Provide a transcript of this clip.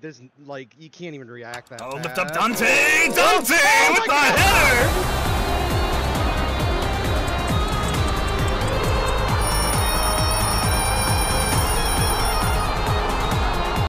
there's like you can't even react that. Oh, fast. lift up Dante! Dante